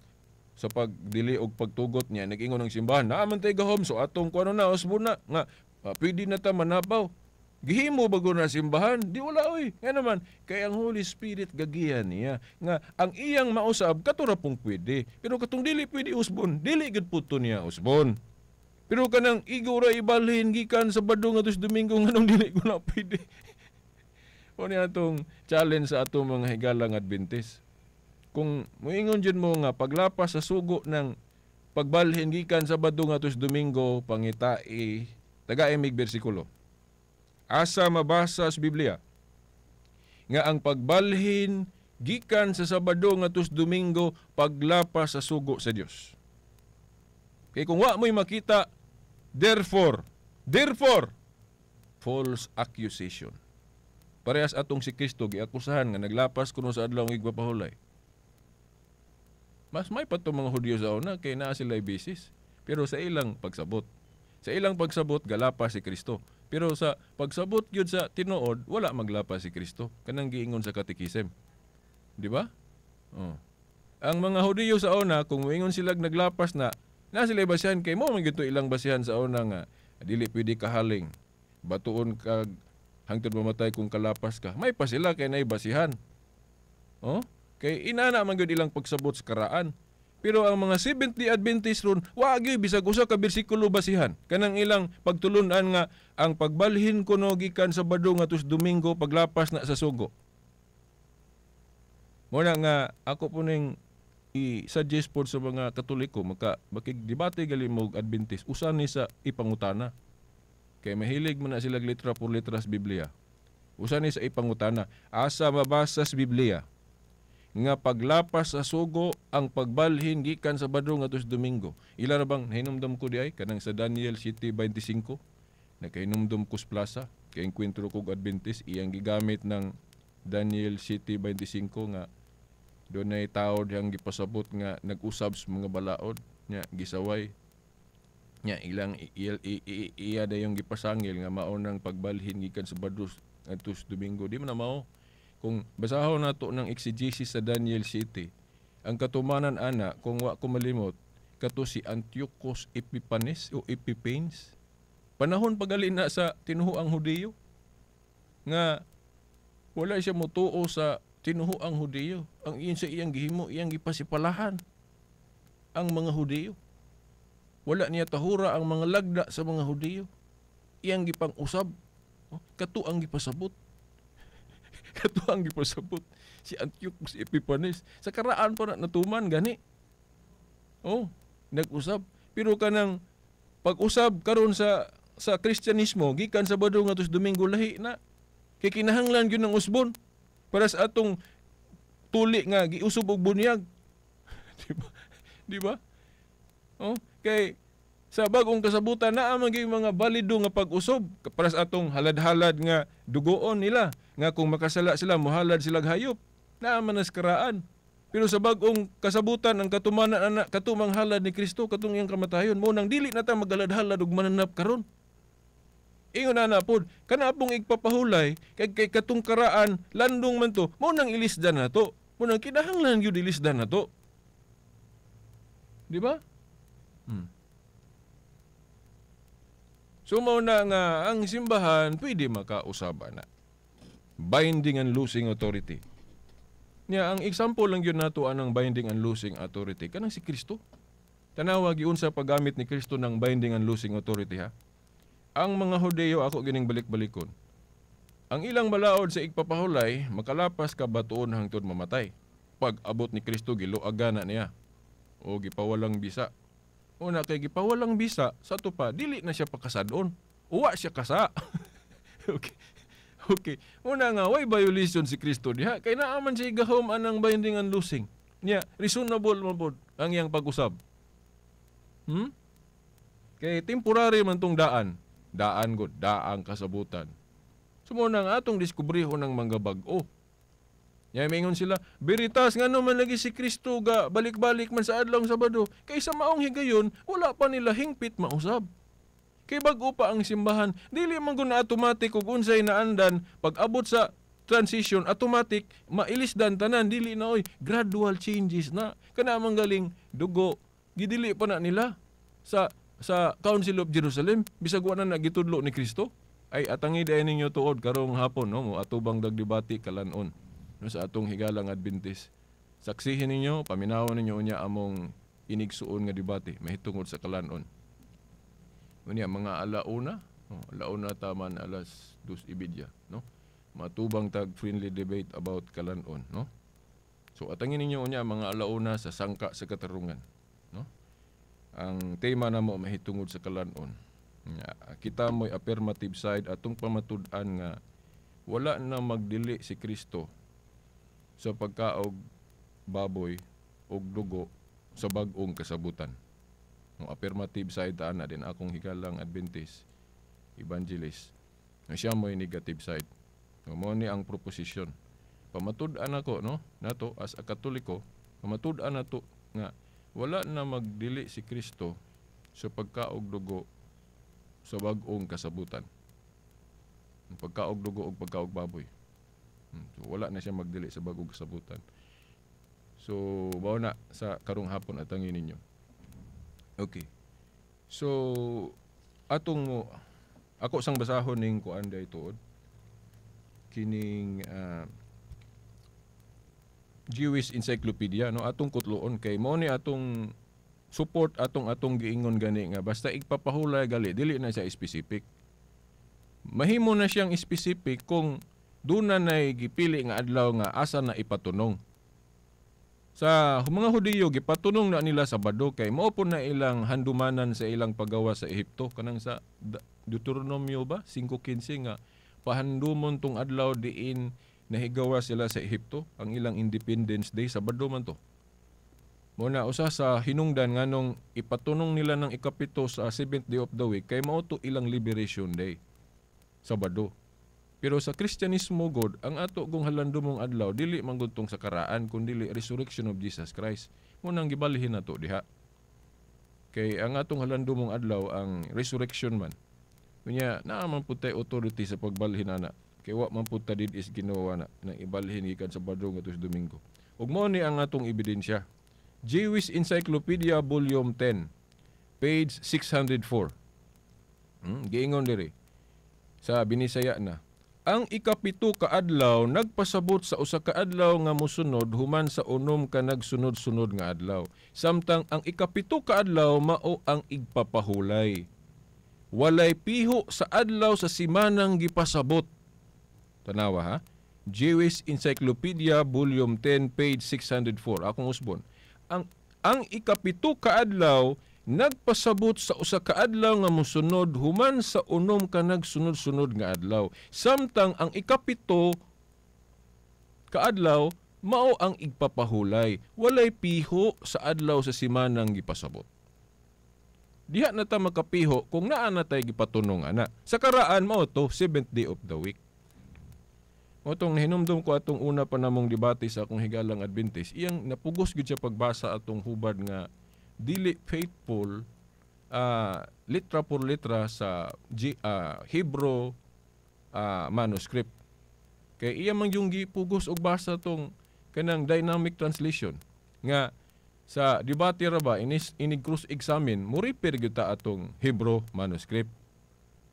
sa pagdili og pagtugot niya nag-ingon ng simbahan naaman tay gahom so atong kuno na usbon na nga uh, pwede na ta manapaw gihimo bago na simbahan? Di wala oy. Nga naman kay ang Holy Spirit gagihan niya. Nga ang iyang mausab katura pong pwede. Pero katong dili pwede usbon dili gid puto niya usbon. Pero kanang igura ibalhin gikan sa badong atos Domingo nganong dili ko na pwede. O niya atong challenge sa atong mga higalang Adventist kung moingon jud mo nga paglapas sa sugo ng pagbalhin gikan sa Sabado nga tus Domingo pangitai taga-imig bersikulo. Asa mabasa sa Biblia nga ang pagbalhin gikan sa Sabado nga tus Domingo paglapas sa sugo sa Dios. Kay kung wa mo'y makita, therefore, therefore, false accusation. Parehas atong si Kristo giakusahan nga naglapas kuno sa adlaw ng igpapahulay mas may pato mga Hudyo sa una kay naa sila bisis. Pero sa ilang pagsabot, sa ilang pagsabot galapa si Kristo. Pero sa pagsabot gyud sa tinuod, wala maglapa si Kristo. Kanang giingon sa katikisem. Di ba? Oh. Ang mga Hudyo sa una, kung moingon sila naglapas na, Na sila basihan kay mo man ilang basihan sa una nga dili pwede kahaling. Batuon kag hangtod mamatay kung kalapas ka. May pa sila kay nay basihan. Oh? Kay inana man gyud ilang pagsabot sa karaan. Pero ang mga 70 Adventist ron, wa gyud bisag usa ka bersikulo basihan. Kanang ilang pagtulunan nga ang pagbalhin kuno gikan sa Sabado ngadto Domingo paglapas na sa sugo. Muna nga ako po ning i-suggest po sa mga Katoliko maka makigdebate gali mo og Adventist usa ni sa ipangutana. Kay mahilig man na sila litra por litras Biblia. Usa ni sa ipangutana asa mabasa sa Biblia nga paglapas sa sugo ang pagbalhin gikan sa Sabado ngadto sa Domingo. Ila ra bang nahinumdum ko di ay? Kanang sa Daniel 7:25 nakahinumdum ko sa plaza. Kay enkwentro kog Adventist iyang gigamit ng Daniel 7:25 nga doon ay tao diyang gipasabot nga nag-usab sa mga balaod. Nya gisaway. Nya ilang iya, iya, iya da yung gipasangil nga maunang pagbalhin gikan sa Sabado ngadto sa Domingo. Di man na mao kung basahon nato ng exegesis sa Daniel City, ang katumanan ana kung wa ko malimot kato si Antiochus Epiphanes o Epiphanes panahon pagali na sa tinuhuang Hudiyo? Nga wala siya motuo sa tinuhuang Hudiyo. Ang iyon sa iyang gihimo iyang gipasipalahan. Ang mga Hudiyo. Wala niya tahura ang mga lagda sa mga Hudiyo. Iyang gipang usab oh, kato ang gipasabot Kato ang gipasabot si Antiochus Epiphanes. Sa karaan pa na natuman gani. Oh, nag-usab. Pero kanang pag-usab karon sa sa Kristyanismo gikan sa Sabado nga tus Domingo lahi na kay kinahanglan ng usbon para sa atong tuli nga giusob og bunyag. di ba? Di ba? Oh, kay sa bagong kasabutan na ang mga balido nga pag-usob para sa atong halad-halad nga dugoon nila nga kung makasala sila mohalad sila hayop na manas karaan pero sa bagong kasabutan ang katumanan ana katumang halad ni Kristo katong iyang kamatayon mo nang dili na ta magalad-halad og mananap karon Ingon na na pod, kana pong igpapahulay kay kay katong karaan landong man to, mo nang ilisdan na to. Mo nang kinahanglan gyud ilisdan na to. Di ba? Hmm. So mao na nga ang simbahan pwede makausaban na. Binding and losing authority. Niya ang example lang yun nato anang binding and losing authority kanang si Kristo. Tanawa giun sa paggamit ni Kristo ng binding and losing authority ha. Ang mga Hodeo ako gining balik-balikon. Ang ilang balaod sa igpapahulay makalapas ka batuon hangtod mamatay. Pag abot ni Kristo giluaga na niya o gipawalang bisa Una kay gipawalang bisa sa tupa, dili na siya pakasadon. Uwa siya kasa. okay. Okay. Una nga, why violation si Kristo diha? Kay naaman siya gahom anang binding and losing. Niya, reasonable man pod ang iyang pag-usab. Hmm? Kay temporary man tong daan. Daan gud, daang kasabutan. Sumo nga atong diskubriho ng mga bag-o. Ya mingon sila, beritas nga naman lagi si Kristo ga balik-balik man sa adlaw Sabado. Kaysa maong higayon, wala pa nila hingpit mausab. Kay bag-o pa ang simbahan, dili man guna automatic ug unsay naandan. Pag abot sa transition automatic mailisdan tanan. Dili na oy gradual changes na. Kana man galing dugo gidili pa na nila sa sa Council of Jerusalem. Bisag wa na nagitudlo ni Kristo. Ay atangi dayon ninyo tuod karong hapon no? Mo atubang dagdebate kalanon no, sa atong higalang Adventist. Saksihin ninyo, paminawon ninyo unya among inigsuon nga debate mahitungod sa kalanon. Unya mga alauna, oh, alauna taman alas 2:30, no? Matubang tag friendly debate about kalanon, no? So atangin ninyo unya mga alauna sa sangka sa katarungan, no? Ang tema na mo mahitungod sa kalanon. Kita mo'y affirmative side atong pamatud-an nga wala na magdili si Kristo sa pagkaog baboy og dugo sa bag-ong kasabutan. Ang affirmative side ana din akong hikalang Adventist evangelist. Na siya mo negative side. Mo ni ang proposition. Pamatud-an ako no nato as a Katoliko, pamatud-an nato nga wala na magdili si Kristo sa pagkaog dugo sa bag-ong kasabutan. Pagkaog dugo og pagkaog baboy. Wala na siya magdili sa bagong kasabutan. So, bao na sa karong hapon at angin ninyo. Okay. So atong mo ako sang basahon ning kuan day tuod kining ah, Jewish Encyclopedia no atong kutloon kay mo ni atong support atong atong giingon gani nga basta igpapahulay gali dili na siya specific. Mahimo na siyang specific kung duna na gipili nga adlaw nga asa na ipatunong. Sa mga Hudiyo gipatunong na nila sa Bado kay mao po na ilang handumanan sa ilang paggawa sa Ehipto kanang sa Deuteronomio ba 5:15 nga pahandumon tong adlaw diin nahigawa sila sa Ehipto ang ilang Independence Day sa Bado man to. Muna usa sa hinungdan nganong ipatunong nila ng ikapito sa 7th day of the week kay mao to ilang Liberation Day sa Bado. Pero sa Kristyanismo God, ang ato kung halandumong adlaw dili man gud tong sa karaan kun dili resurrection of Jesus Christ. Mo nang gibalhin nato diha. Kay ang atong halandumong adlaw ang resurrection man. Kunya naa man pud tay authority sa pagbalhin ana. Kay wa man pud ta did is ginawa na nang ibalhin gikan sa Bado nga tuig Domingo. Ug mao ni ang atong ebidensya. Jewish Encyclopedia Volume 10, page 604. Hmm, giingon diri sa binisaya na. Ang ikapito ka adlaw nagpasabot sa usa ka adlaw nga mosunod human sa unom ka nagsunod-sunod nga adlaw. Samtang ang ikapito ka adlaw mao ang igpapahulay. Walay piho sa adlaw sa simanang gipasabot. Tanawa ha. Jewish Encyclopedia Volume 10 page 604. Akong usbon. Ang ang ikapito ka adlaw nagpasabot sa usa ka adlaw nga mosunod human sa unom ka nagsunod-sunod nga adlaw. Samtang ang ikapito ka adlaw mao ang igpapahulay. Walay piho sa adlaw sa simanang gipasabot. Diha na ta makapiho kung naa na tay gipatunong ana. Sa karaan mao to seventh day of the week. Mo tong hinumdum ko atong una pa namong debate sa akong higalang Adventist, iyang napugos gid siya pagbasa atong hubad nga dili faithful ah, litra por litra sa ah, Hebrew ah, manuscript. Kay iya man yung gipugos og basa tong kanang dynamic translation nga sa debate ra ba inis inig cross examine mo repair gyud atong Hebrew manuscript.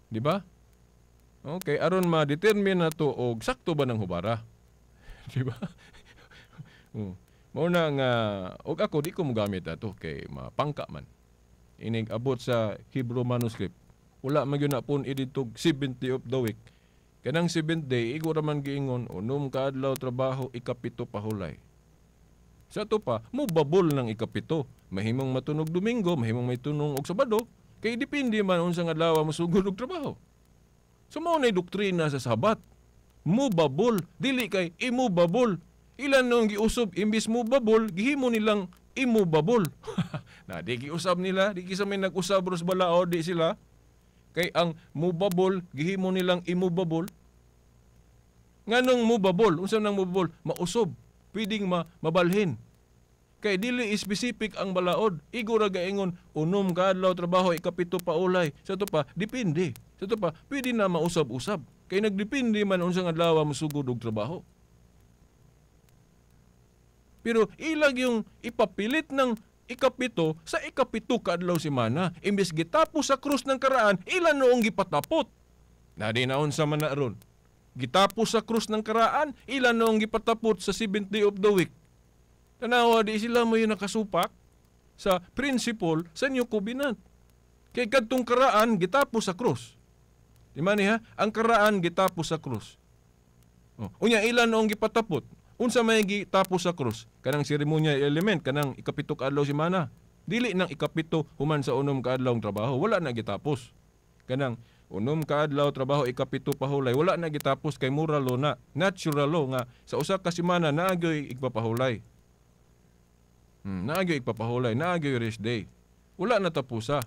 Di ba? Okay, aron ma-determine na to og sakto ba ng hubara. Di ba? Mm. Mao na nga og ako di ko mogamit ato kay mapangka man. Inig abot sa Hebrew manuscript. Wala man gyud na pun iditog 70 of the week. Kanang 7th day igo ra man giingon unom ka adlaw trabaho ikapito pahulay. Sa to pa, mo babol ng ikapito. Mahimong matunog Domingo, mahimong may tunong og Sabado, kay depende man unsang adlaw mo sugod og trabaho. So mao na doktrina sa Sabat. Mo babol, dili kay imo babol. Ilan nung giusab imbis mo babol, gihimo nilang imo babol. na di giusab nila, di kisa may nag-usab ros balao di sila. Kay ang mo babol, gihimo nilang imo babol. Nganong mo babol, unsa nang mo babol? Mausob, pwedeng ma mabalhin. Kay dili specific ang balaod. Igo ra gaingon unom ka adlaw trabaho ikapito pa ulay. Sa to pa depende. Sa to pa pwede na mausab-usab. Kay nagdepende man unsang adlaw mo sugod og trabaho. Pero ilag yung ipapilit ng ikapito sa ikapito ka adlaw semana. Imbes gitapos sa krus ng karaan, ilan noong gipatapot. Na di naon sa man na ron. Gitapos sa krus ng karaan, ilan noong gipatapot sa 7th day of the week. Tanawa, di sila mo yung nakasupak sa principle sa New Covenant. Kay kadtong karaan, gitapos sa krus. Di man ha? Ang karaan, gitapos sa krus. Oh. Unya, ilan noong gipatapot? Unsa may gitapos sa krus? Kanang seremonya element, kanang ikapito ka adlaw semana. Dili nang ikapito human sa unom ka adlaw trabaho, wala na gitapos. Kanang unom ka adlaw trabaho ikapito pahulay, wala na gitapos kay moral law na, natural law nga sa usa ka semana naagyoy igpapahulay. Hmm, naagyoy igpapahulay, naagyoy rest day. Wala na tapusa.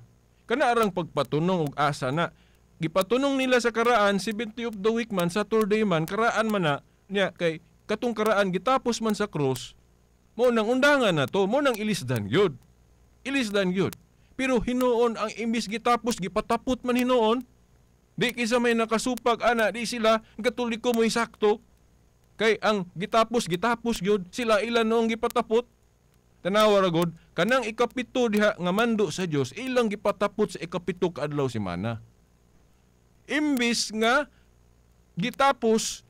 Kana arang pagpatunong og asa na gipatunong nila sa karaan 70 of the week man Saturday man karaan man na niya kay katong karaan gitapos man sa cross mo nang undangan na to mo nang ilisdan gyud ilisdan gyud pero hinuon ang imbis gitapos gipatapot man hinuon di kisa may nakasupag ana di sila katoliko mo sakto. Kay ang gitapos gitapos gyud sila ilan noong gipatapot. Tanawa ra gud kanang ikapito diha nga mando sa Dios ilang gipatapot sa ikapito ka adlaw semana. Imbis nga gitapos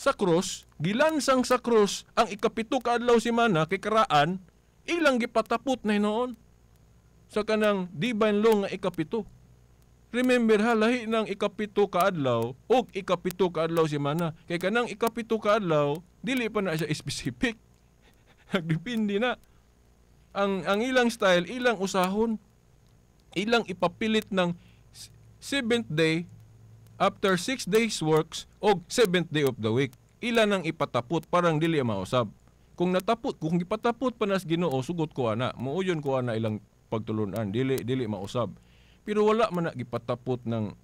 sa krus, gilansang sa krus ang ikapito ka adlaw semana kay karaan ilang gipatapot na hinoon sa kanang divine law nga ikapito. Remember ha, lahi ng ikapito ka adlaw o ikapito ka adlaw semana. Kay kanang ikapito ka adlaw, dili pa na siya specific. Nagdepende na. Ang ang ilang style, ilang usahon, ilang ipapilit ng seventh day after six days works o seventh day of the week. Ilan ang ipatapot parang dili mausab. Kung natapot, kung gipatapot pa nas Ginoo sugot ko ana, muuyon ko ana ilang pagtulunan, dili dili mausab. Pero wala man na gipatapot ng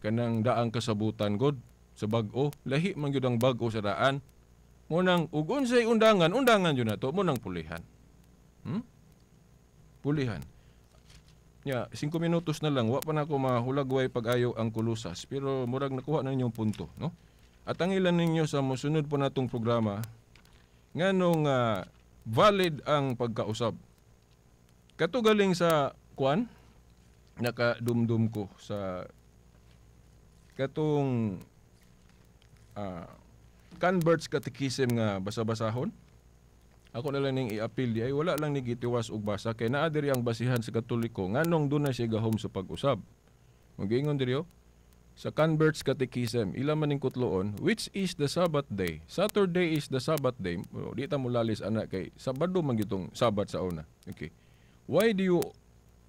kanang daang kasabutan god sa bag-o. Lahi man gyud ang bag-o sa daan. Munang ug unsay undangan, undangan yun nato munang pulihan. Hmm? Pulihan. Ya, 5 minutos na lang wa pa na ako mahulagway pag-ayo ang kulusas pero murag nakuha na inyong punto, no? At ang ilan ninyo sa mosunod po natong programa nganong ah, valid ang pagkausab. Kato galing sa kwan nakadumdum ko sa katong ah, converts catechism nga basa-basahon. Ako na lang ning i-appeal di ay wala lang ni gitiwas og basa kay naa diri ang basihan sa Katoliko nganong na siya gahom sa pag-usab. Magiingon diri oh, sa Converts Catechism, ila man ning kutloon, which is the Sabbath day. Saturday is the Sabbath day. Oh, di ta mo lalis ana kay Sabado man gitong Sabat sa una. Okay. Why do you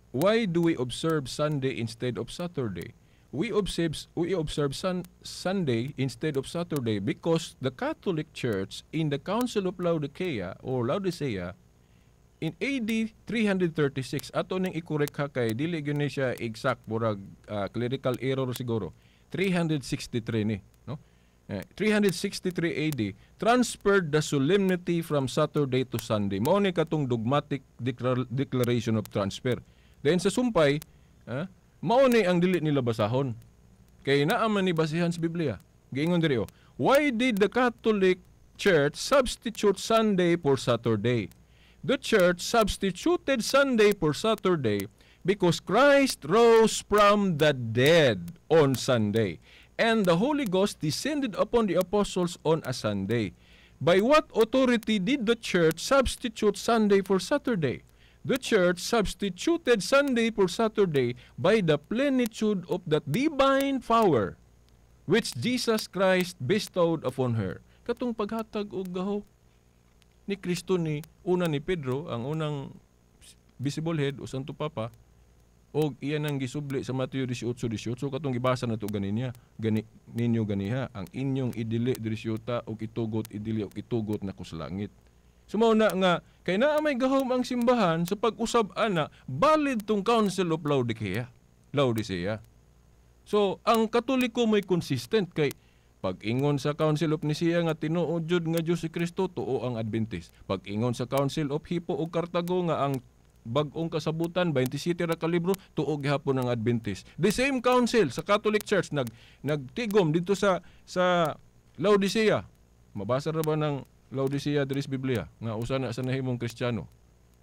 why do we observe Sunday instead of Saturday? We observe we observe sun, Sunday instead of Saturday because the Catholic Church in the Council of Laodicea or Laodicea in AD 336 ato ning i-correct ha kay dili gyud siya exact murag ah, clerical error siguro 363 ni no? Eh, 363 AD transferred the solemnity from Saturday to Sunday. Mao ni katong dogmatic declar- declaration of transfer. Then sa sumpay ah, mao ni ang dili nila basahon kay naa man ni basihan sa Biblia giingon diri oh why did the Catholic Church substitute Sunday for Saturday the church substituted Sunday for Saturday because Christ rose from the dead on Sunday, and the Holy Ghost descended upon the apostles on a Sunday. By what authority did the church substitute Sunday for Saturday? The church substituted Sunday for Saturday by the plenitude of that divine power which Jesus Christ bestowed upon her. Katong paghatag og gahok ni Kristo ni una ni Pedro ang unang visible head o Santo Papa og iyan ang gisubli sa Mateo 18:18 katong gibasa nato ganinya gani ninyo ganiha ang inyong idili diri siyota og itugot idili og itugot na ko langit Sumaw na nga kay naa may gahom ang simbahan sa pag-usab ana valid tong Council of Laodicea Laodicea So, ang Katoliko may consistent kay pag-ingon sa Council of Nicaea nga tinuod jud nga Dios si Kristo tuo ang Adventist. Pag-ingon sa Council of Hippo ug Cartago nga ang bag-ong kasabutan 27 ra ka libro tuo gihapon ang Adventist. The same council sa Catholic Church nag nagtigom dito sa sa Laodicea. Mabasa ra ba ng Laodicea diri Biblia nga usa na sa nahimong Kristiyano?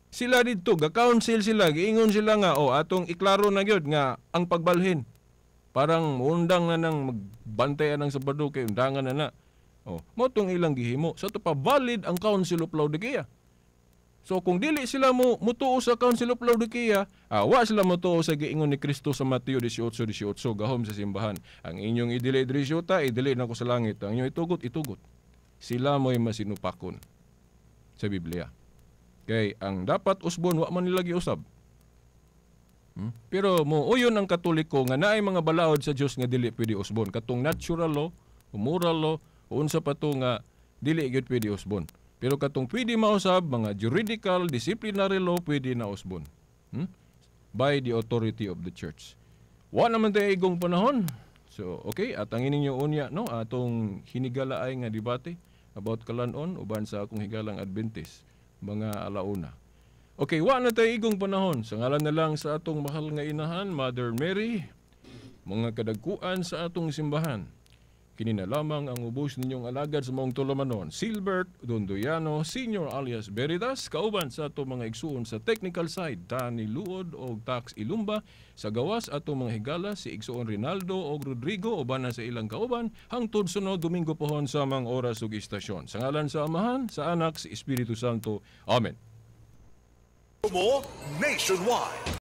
Sila dito, ga-council sila, giingon sila nga, oh, atong iklaro na gyud nga ang pagbalhin. Parang undang na nang magbantayan ng Sabado kay undangan na na. Oh, mo tong ilang gihimo. Sa to pa valid ang Council of Laodicea. So kung dili sila mo mutuo sa Council of Laodicea, ah, wa sila mutuo sa giingon ni Kristo sa Mateo 18:18 gahom sa simbahan. Ang inyong idili diri syuta, idili na ko sa langit. Ang inyong itugot, itugot. Sila mo'y masinupakon sa Biblia. Kay ang dapat usbon wa man nila giusab. Hmm? Pero mo uyon ang Katoliko nga naay mga balaod sa Dios nga dili pwede usbon katong natural law, moral law, unsa pa to nga dili gyud pwede usbon. Pero katong pwede mausab mga juridical, disciplinary law pwede na usbon. Hmm? By the authority of the church. Wa naman tayo igong panahon. So, okay, at ang ininyo unya no atong hinigalaay nga debate about kalanon uban sa akong higalang Adventist mga alauna. Okay, wa na tayo igong panahon. Sa ngalan na lang sa atong mahal nga inahan, Mother Mary, mga kadagkuan sa atong simbahan. Kini na lamang ang ubos ninyong alagad sa mong tulumanon. Silbert Dondoyano, Senior alias Veritas, kauban sa ato mga igsuon sa technical side, Dani Luod o Tax Ilumba, sa gawas ato mga higala si igsuon Rinaldo o Rodrigo uban na sa ilang kauban, hangtod sunod Domingo pohon sa mga oras ug istasyon. Sa ngalan sa Amahan, sa Anak, sa Espiritu Santo. Amen. mo nationwide.